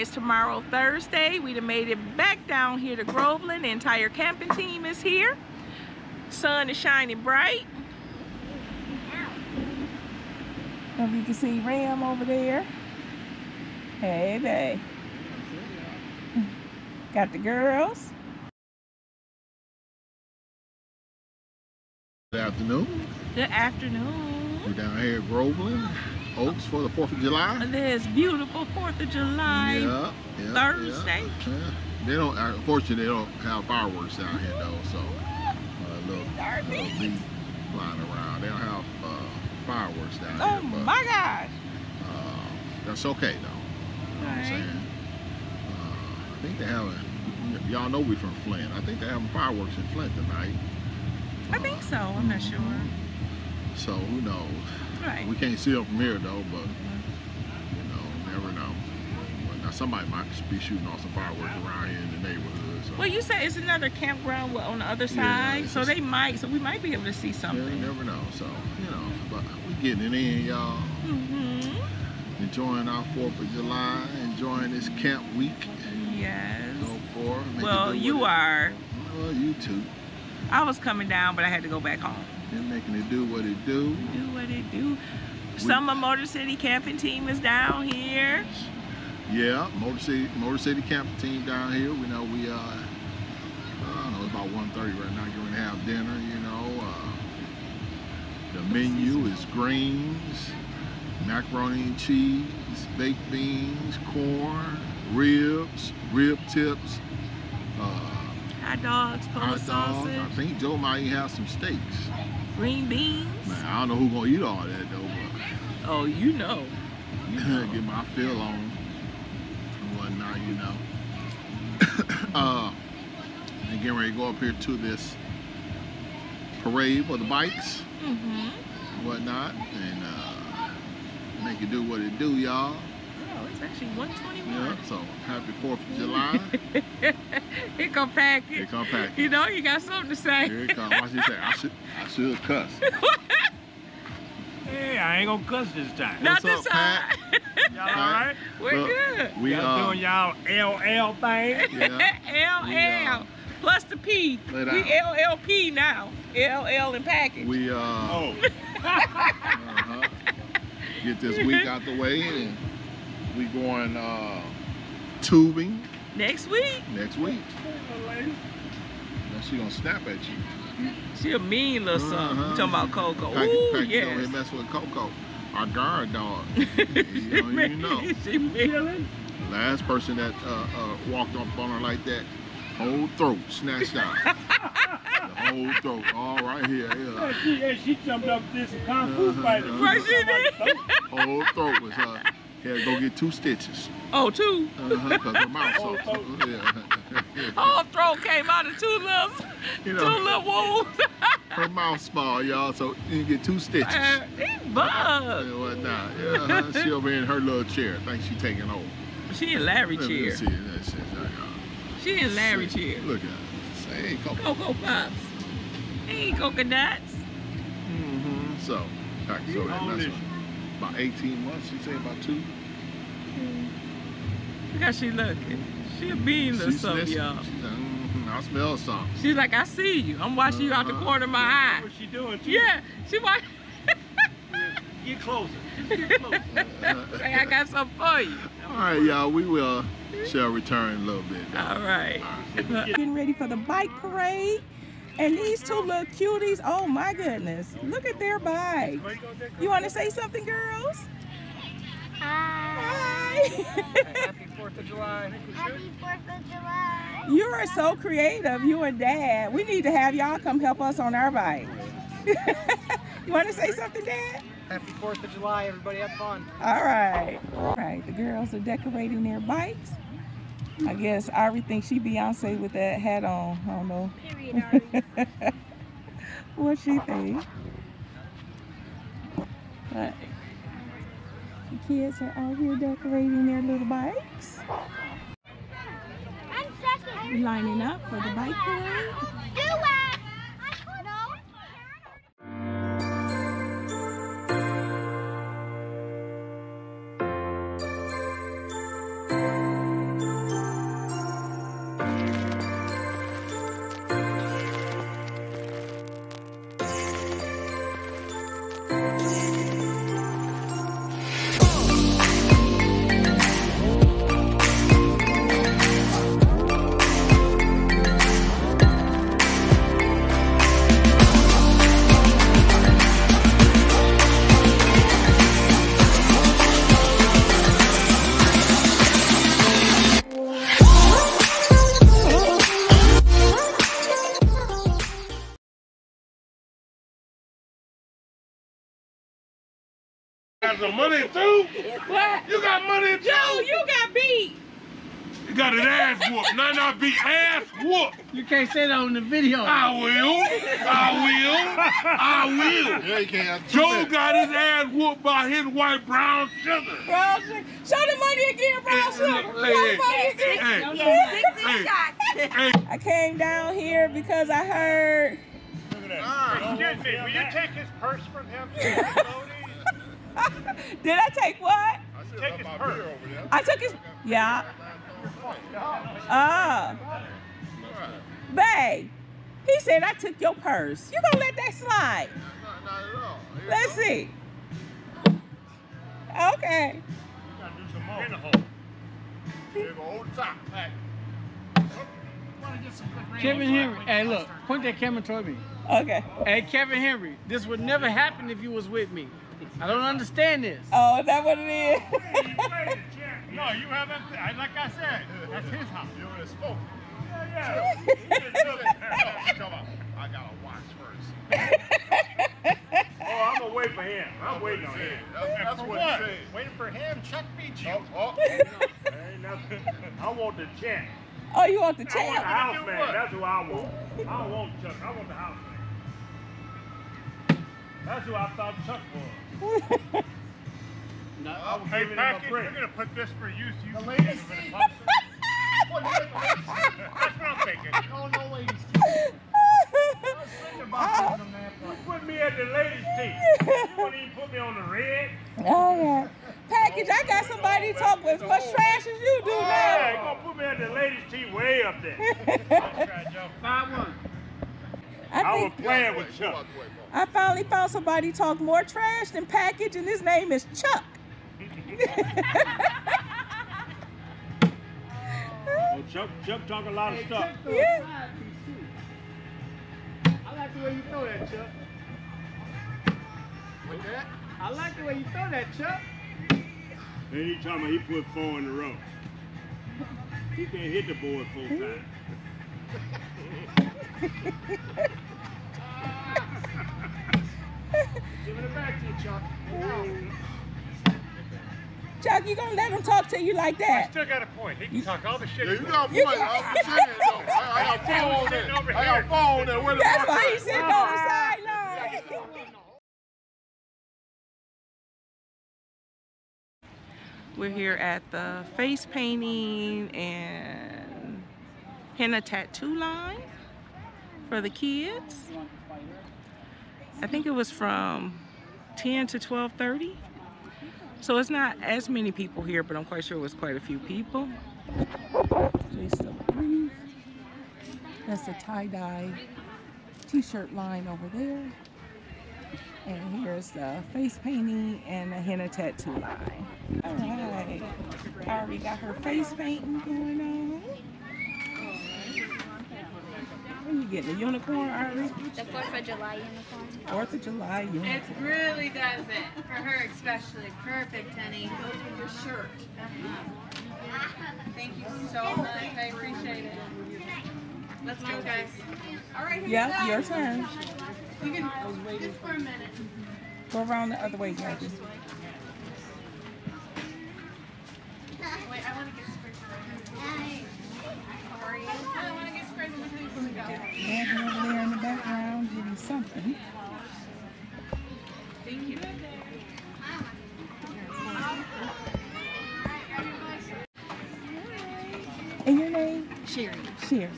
is tomorrow, Thursday. We done made it back down here to Groveland. The entire camping team is here. Sun is shining bright. If you can see Ram over there. Hey, babe. Got the girls. Good afternoon. Good afternoon. We're down here at Groveland Oaks for the 4th of July. This beautiful 4th of July. Yeah, yeah, Thursday. Yeah. They don't, unfortunately, they don't have fireworks down here though, so uh, little, little beat flying around. They don't have uh, fireworks down Oh here, but my gosh. uh, that's okay though. You know what I'm saying? Uh, I think they have, a, y'all know we from Flint. I think they're having fireworks in Flint tonight. I think so. I'm not sure. So who knows? Right. We can't see them from here though, but you know, never know. But now somebody might be shooting off some fireworks around here in the neighborhood. So Well, you said it's another campground on the other side, it's so they might, so we might be able to see something. yeah, you never know. So you know, but we getting it in, y'all. hmm Enjoying our Fourth of July, enjoying this camp week. Yes. Go for it. Make it Well, you are. Well, you too. I was coming down, but I had to go back home. They're making it do what it do. Do what it do. Summer Motor City camping team is down here. Yeah, Motor City, Motor City Camp team down here. We know we uh, I don't know, it's about 1.30 right now. You're gonna have dinner. You know, uh, the menu is greens, macaroni and cheese, baked beans, corn, ribs, rib tips, uh, Hot dogs, hot dogs. sausage, I think Joe might have some steaks. Green beans. Man, I don't know who's gonna eat all that though, But Oh, you know. You know. get my fill on and whatnot, you know. uh, and getting ready to go up here to this parade for the bikes hmm and whatnot, and uh, make it do what it do, y'all. It's actually 121. Yeah. So happy Fourth of July. Here come package. Here come package. You know, you got something to say. Here it come. Watch you say. I should. I should cuss. Hey, I ain't gonna cuss this time. Not What's this up, Pat? Y'all alright? We're Look, good. We y'all uh, doing y'all LL thing? yeah. L We, uh, plus the P. Let We out. LLP now. LL and package. We uh. Oh. uh-huh. Get this week out the way, and we going uh tubing Next week, next week. Now she gonna snap at you. she a mean little something. Uh-huh. You talking about Coco? Pack, Ooh, pack you over here yes. mess with Coco, our guard dog. you don't even know. she mean. Last person that uh, uh, walked up on her like that, whole throat snatched out. the whole throat, all right here. Yeah. she, yeah, she jumped up and did some kung fu Uh-huh. fighting. Right, she did. Whole throat was uh, had to go get two stitches. Oh, two. Uh-huh, cause her mouth so. Whole Yeah. Whole throat came out of two little, You two little wounds. her mouth small, y'all, so you get two stitches. Uh, These bugs. And whatnot. Yeah, uh-huh. she over in her little chair. Think she taking over. She in Larry Let me chair. see it. That's it. She in Larry see. chair. Look at it. Say, hey, Coco. Cocoa Pops. Hey, coconuts. Mm-hmm. So, back You so that own that's this. what, about 18 months. She said about two. Look how she looking. She a bean or something, y'all. She's like, mm-hmm, I smell something. She's like, I see you. I'm watching you out the Uh-huh. corner of my eye. What's she doing? She, Yeah, she watch. Get closer. Just get closer. Say, I got something for you. All right, y'all. We will shall return in a little bit. All right. All right. Getting ready for the bike parade. And these two little cuties, oh my goodness. Look at their bikes. You want to say something, girls? Hi. Happy 4th of July. Happy 4th of July. you are so creative, you and Dad. We need to have y'all come help us on our bike. you want to say something, Dad? Happy 4th of July, everybody. Have fun. All right. All right. The girls are decorating their bikes. I guess Ari thinks she Beyonce with that hat on. I don't know. Period, what she think. But the kids are out here decorating their little bikes. I'm. Lining up for the bike parade. Some money too? What? You got money too? Joe, you got beat. You got an ass whoop. Not not be ass whoop. You can't say that on the video. I will. I will. I will. Yeah, you can't Joe minutes. got his ass whooped by his white brown sugar. Brown sugar. Show the money again, brown sugar. Show the money again. hey, hey, hey. I came down here because I heard. Ah. Excuse me, will you take his purse from him? Did I take what? I said, Take his about purse." beer over there?" I took his. Yeah. Ah. Babe. He said I took your purse. You gonna let that slide? Not, not at all. Here Let's you go. see. Okay. In the hole. Here you go, top pack. Kevin Henry. Hey, look, point that camera toward me. Okay. Hey, Kevin Henry, this would never happen if you was with me. I don't understand this. Oh, is that what it is? No, you haven't. Like I said, that's his house. You would have spoken. Yeah, yeah. Come on. I got to watch first. Oh, I'm gonna wait for him. I'm waiting on him. That's, that's For what, what? he said. Waiting for him. Chuck beat you. Oh, oh. I want the check. oh, you want the I want the check? house man. That's who I want. I don't want Chuck. I want the house man. That's who I thought Chuck was. I was Hey, giving him package, break. we're gonna put this for use. You The ladies' it in team. That's what I'm thinking. Oh, no, ladies. oh, You put me at the ladies' team. You wouldn't even put me on the red. oh, yeah. Package, I got somebody to talk with as much trash as you do oh, Yeah, you now. gonna put me at the ladies' team way up there. Five one. I I was playing with Chuck. out the way, Paul. I finally found somebody talk more trash than Package, and his name is Chuck. Oh, Chuck, Chuck talk a lot of stuff. yeah. I like the way you throw that, Chuck. With that? I like the way you throw that, Chuck. Then he talking about he put four in a row. He can't hit the board full times. Giving it back to you, Chuck. Chuck, you gonna let him talk to you like that? I still got a point. He can talk all the shit. Yeah, you got a point. I'm saying, though. I, I got phone there. I got phone there. Where the That's why he's sitting on the sideline. We're here at the face painting and henna tattoo line for the kids. I think it was from 10 to 12:30. So it's not as many people here, but I'm quite sure it was quite a few people. That's the tie-dye t-shirt line over there. And here's the face painting and the henna tattoo line. All right. Ari got her face painting going on. When you getting a unicorn, Ari? The 4th of July uniform. Fourth of July unicorn. It really does it. For her especially. Perfect, honey. Goes with your shirt. Thank you so much. I appreciate it. Let's go, guys. All right, here Yep, go. your turn. You can just for a minute. Go around the other way, guys. Wait, I want to get sprayed. How are you? I want to get sprayed one time before we go. Gabby over there in the background getting something. Thank you. And your name? Sherry. Sherry.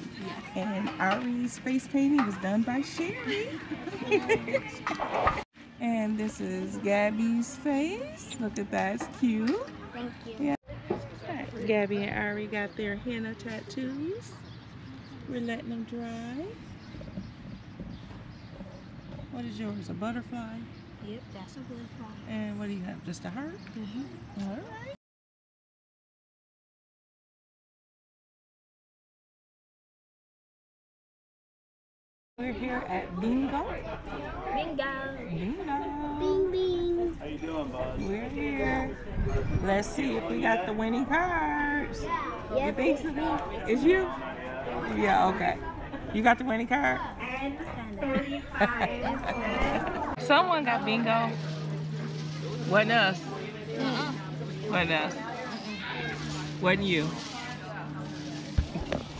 And Ari's face painting was done by Sherry. and this is Gabby's face. Look at that, it's cute. Thank you. Yeah. Gabby and Ari got their henna tattoos. We're letting them dry. What is yours? A butterfly? Yep, that's a butterfly. And what do you have? Just a heart? Mm-hmm. All right. We're here at Bingo. Bingo. Bingo. Bing, bing. How you doing, bud? We're here. Let's see if we got the winning cards. You Yep, think it's so? me. It's you? Yeah, okay. You got the winning card? Someone got bingo. Wasn't us. Uh-uh. Wasn't us. Wasn't you.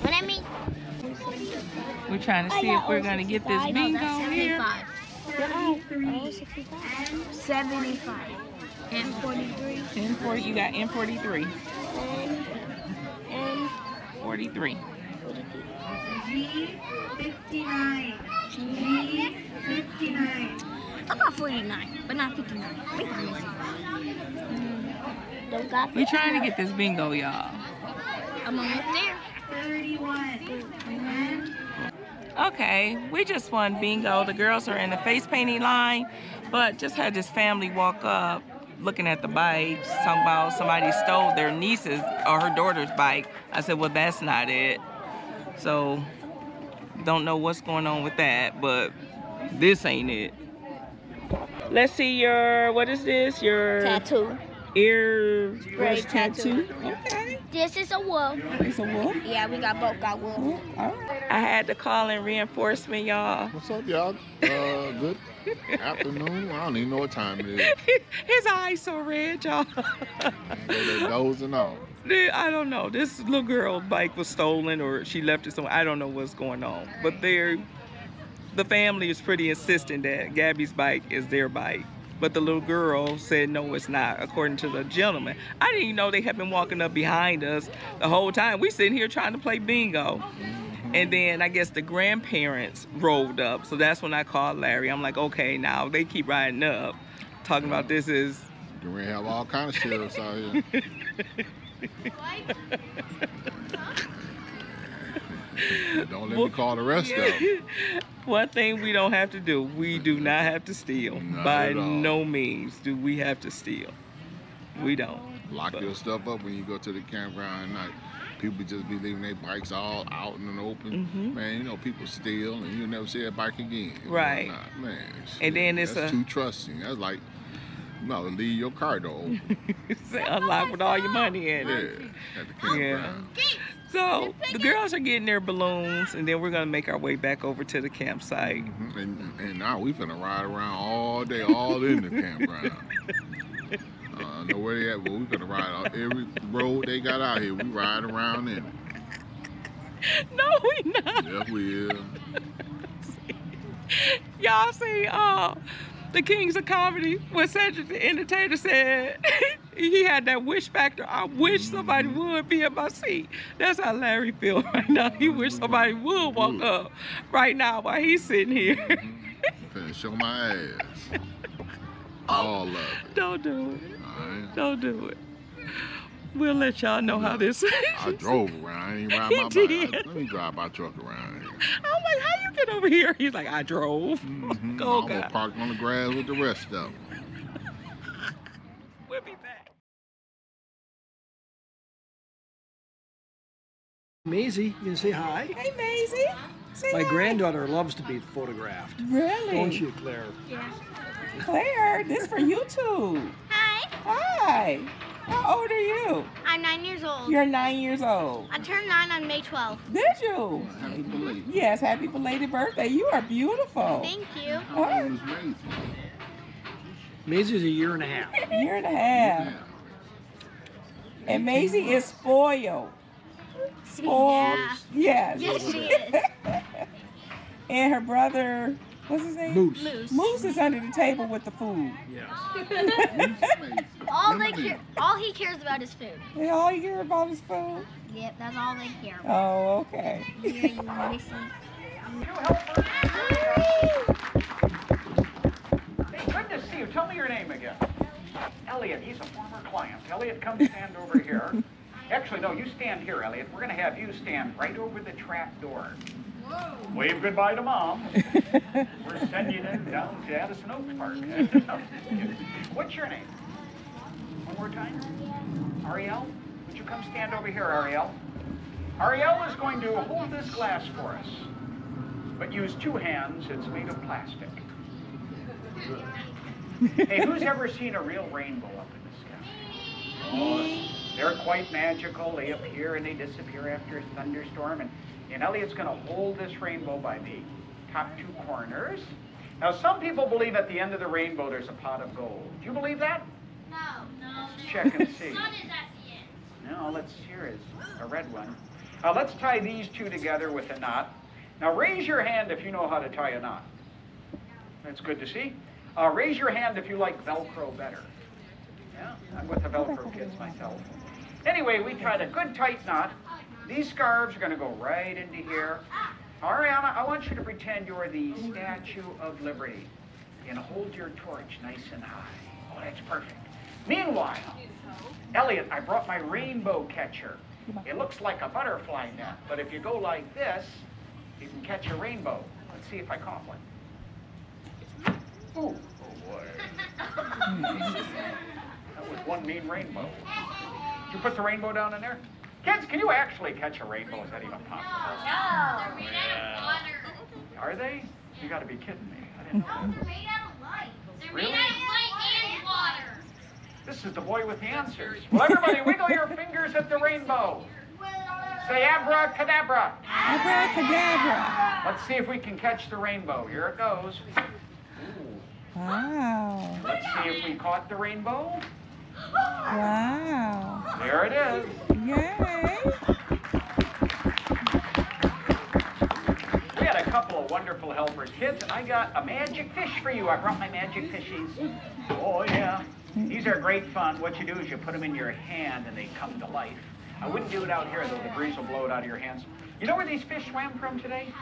What I mean? We're trying to oh, see if we're gonna get this bingo here. Oh, 65. 75. And 43. N40, you got N43. And, and 43. I got 49, but not 59. I think I'm. Mm, Don't got We're trying to get this bingo, y'all. I'm almost there. 31. Okay, we just won bingo. The girls are in the face painting line, but just had this family walk up looking at the bikes, talking about somebody stole their niece's or her daughter's bike. I said, well, that's not it. So, don't know what's going on with that, but this ain't it. Let's see your, what is this? Your Tattoo. ear Spray tattoo. Okay, This is a wolf. it's a wolf. Yeah, we got both got wolf. All right. I had to call in reinforcement, y'all. What's up, y'all? Uh, good afternoon. I don't even know what time it is. His eyes so red, y'all. They're dozing off. I don't know. This little girl bike was stolen or she left it somewhere. I don't know what's going on. But they're the family is pretty insistent that Gabby's bike is their bike. But the little girl said no, it's not, according to the gentleman. I didn't even know they had been walking up behind us the whole time. We sitting here trying to play bingo. And then I guess the grandparents rolled up. So that's when I called Larry. I'm like, okay, now they keep riding up, talking about this is We have all kind of sheriffs out here. Don't let me call the rest of them. One thing we don't have to do, we do not have to steal. Not By no means do we have to steal. We don't. Lock your stuff up when you go to the campground at night. People just be leaving their bikes all out in the open. Mhm. Man, you know, people steal and you'll never see that bike again. Right. Man. And then it's that's a- too trusting. That's like, you know, leave your car door open. Unlock with all your money in it. at the Yeah. So the girls are getting their balloons, and then we're gonna make our way back over to the campsite. Mhm. And, and now we finna ride around all day, all in the campground. Uh, know where they at, but we finna ride out every road they got out here. We ride around in. it. No, we not. Yes, we is. Y'all see, uh, the Kings of Comedy when Cedric the Entertainer said he had that wish factor. I wish somebody would be in my seat. That's how Larry feels right now. He wish somebody would walk mm. up right now while he's sitting here. Finna show my ass. All of it. Don't do it. Right. Don't do it. We'll let y'all know how this is. I drove around. I ain't ride He my bike. did. I- let me drive my truck around here. I'm like, how you get over here? He's like, I drove. Mm-hmm. Oh, I'm gonna God. park on the grass with the rest of them. We'll be back. Maisie, you can say hi. Hey, Maisie. Say My hi. granddaughter loves to be photographed. Really? Don't you, Claire? Yeah. Claire, this for YouTube. Hi, Hi. How old are you? I'm nine years old. You're nine years old. I turned nine on May 12th. Did you? Happy belated. Yes, happy belated birthday. You are beautiful. Thank you. How old is Maisie? Maisie's a year and a half. Year and a half. And Maisie is spoiled. Spoiled. Yeah. Yes. Yes, she is. and her brother, what's his name? Moose. Moose. Moose is under the table with the food. Yes. All they care, all he cares about is food. And all you hear about is food. Yep, that's all they care about. Oh, okay. Yeah, you missing. Hey, good to see you. Tell me your name again. Elliot, he's a former client. Elliot, come stand over here. Actually, no, you stand here, Elliot. We're going to have you stand right over the trap door. Wave goodbye to Mom. We're sending you down to Addison Oaks Park. What's your name? One more time. Ariel? Would you come stand over here, Ariel? Ariel is going to hold this glass for us, but use two hands. It's made of plastic. Hey, who's ever seen a real rainbow up in the sky? Oh, they're quite magical. They appear and they disappear after a thunderstorm. And, and Elliot's going to hold this rainbow by the top two corners. Now, some people believe at the end of the rainbow there's a pot of gold. Do you believe that? No. No. Let's check and see. Sun is at the end. No, let's, here is a red one. Uh, let's tie these two together with a knot. Now raise your hand if you know how to tie a knot. That's good to see. Uh, raise your hand if you like Velcro better. Yeah, I'm with the Velcro kids myself. Anyway, we tied a good tight knot. These scarves are going to go right into here. Ariana, I want you to pretend you're the Statue of Liberty and hold your torch nice and high. Oh, that's perfect. Meanwhile, Elliot, I brought my rainbow catcher. It looks like a butterfly net, but if you go like this, you can catch a rainbow. Let's see if I caught one. Ooh, oh boy. that was one mean rainbow. Did you put the rainbow down in there? Kids, can you actually catch a rainbow? Is that even possible? No, they're made out of water. Are they? You gotta be kidding me. I didn't know. Really? Made out of light and water. This is the boy with the answers. Well, everybody, wiggle your fingers at the rainbow. Say abracadabra. Abracadabra. Let's see if we can catch the rainbow. Here it goes. Ooh. Wow. Let's see if we caught the rainbow. Wow. There it is. Yay. We had a couple of wonderful helpers. Kids, and I got a magic fish for you. I brought my magic fishies. Oh, yeah. These are great fun. What you do is you put them in your hand and they come to life. I wouldn't do it out here, though. The breeze will blow it out of your hands. You know where these fish swam from today?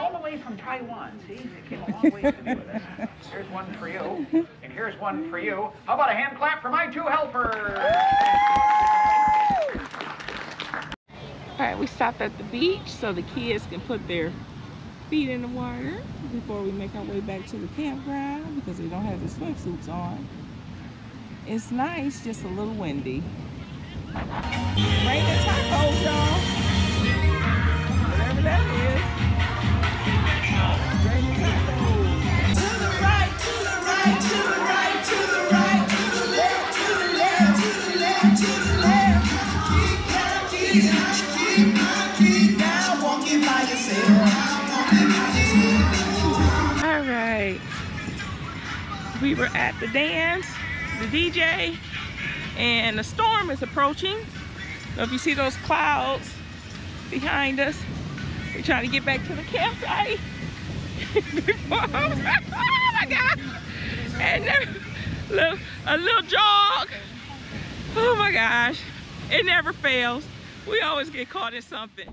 All the way from Taiwan. See, they came a long way to do this. Here's one for you, and here's one for you. How about a hand clap for my two helpers? We stopped at the beach so the kids can put their feet in the water before we make our way back to the campground because they don't have the swimsuits on. It's nice, just a little windy. And tacos, y'all. We were at the dance, the DJ, and the storm is approaching. So if you see those clouds behind us, we're trying to get back to the campsite. Before, oh my God! And then, little, a little jog. Oh my gosh! It never fails. We always get caught in something.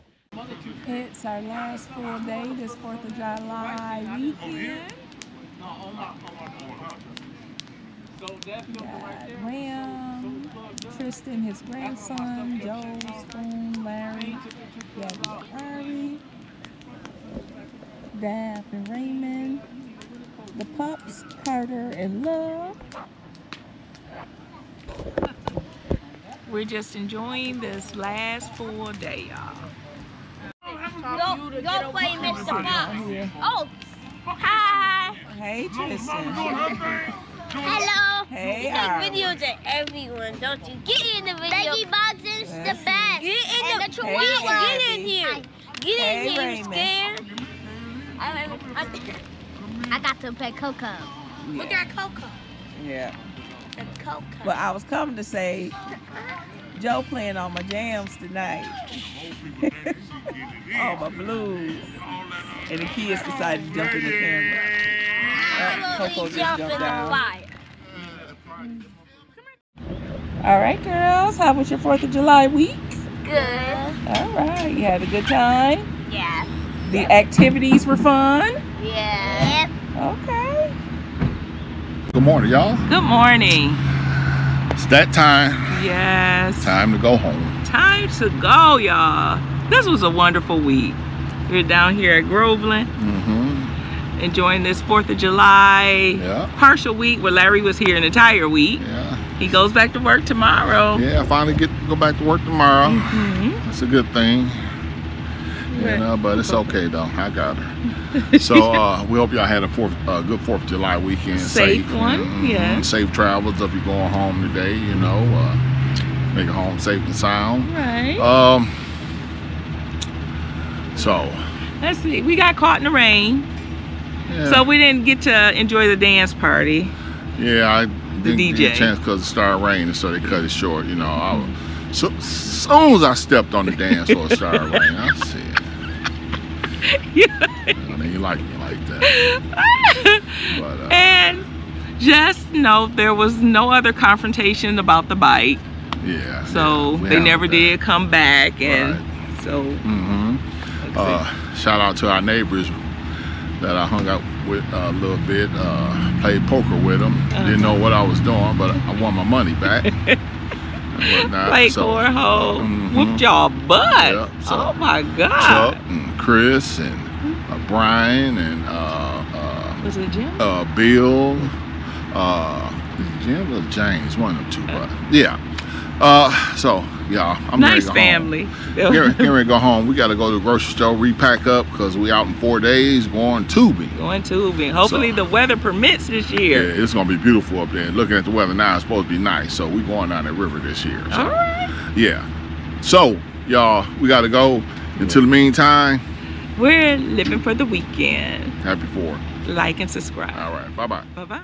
It's our last full day this 4th of July weekend. Got Ram, Tristan, his grandson, Joe, Spoon, Larry, Gabby, Ari, Daph and Raymond, the pups, Carter and Love. We're just enjoying this last full day, y'all. Go, go play Mr. Fox. Oh, hi. Hey, Tristan. Hello. Hey, You Ari. take videos of everyone, don't you? Get in the video. Becky Box is Yes. the best. Get in And the, the Chihuahua. Chihuahua. Get in here. Get Hey, in here, you Raymond. scared? I, I, I got to play Coco. Look at Coco. Yeah. The Coco. Well, I was coming to say, Joe playing on my jams tonight. oh, my blues. And the kids decided to jump in the camera. Uh, Coco just jumped in the down. Fire. All right, girls. How was your 4th of July week? Good. All right. You had a good time? Yeah. The activities were fun? Yeah. Okay. Good morning, y'all. Good morning. It's that time. Yes. Time to go home. Time to go, y'all. This was a wonderful week. We're down here at Groveland Mm-hmm. enjoying this 4th of July Yeah. partial week where Larry was here an entire week. Yeah. He goes back to work tomorrow. Yeah. I finally get to go back to work tomorrow. Mhm. It's a good thing. You know, but it's okay though. I got her. So uh, we hope y'all had a fourth, uh, good Fourth of July weekend. Safe one, Mhm. yes. Safe travels if you're going home today. You know, uh, make it home safe and sound. Right. Um. So. Let's see. We got caught in the rain, Yeah, so we didn't get to enjoy the dance party. yeah, I didn't DJ. get a chance because it started raining, so they cut it short. You know, I was, so soon as I stepped on the dance floor, it started raining. I said, Yeah. I mean, you like me like that. But uh, and just know there was no other confrontation about the bike. yeah. So yeah, they never did come back and so Mm -hmm. Uh, shout out to our neighbors that I hung out with a little bit. Uh, played poker with them. Uh-huh. Didn't know what I was doing, but I won my money back. whatnot. Play So, cornhole, mhm. whooped y'all butt. Yeah, so oh my Chuck god. and Chris and uh, Brian and uh, uh, Was it Jim? uh, Bill, uh, Jim or James, one of them two, but yeah. Uh, so yeah, I'm ready nice to go family. Here, here we go home. We got to go to the grocery store, repack up because we out in four days going tubing. Going tubing. Hopefully So- the weather permits this Yeah, year. it's gonna be beautiful up there. Looking at the weather now, it's supposed to be nice. So we going down the river this year. So, All right. Yeah. So y'all, we got to go. Until the meantime, We're living for the weekend. happy four. Like and subscribe. All right. Bye bye. Bye bye.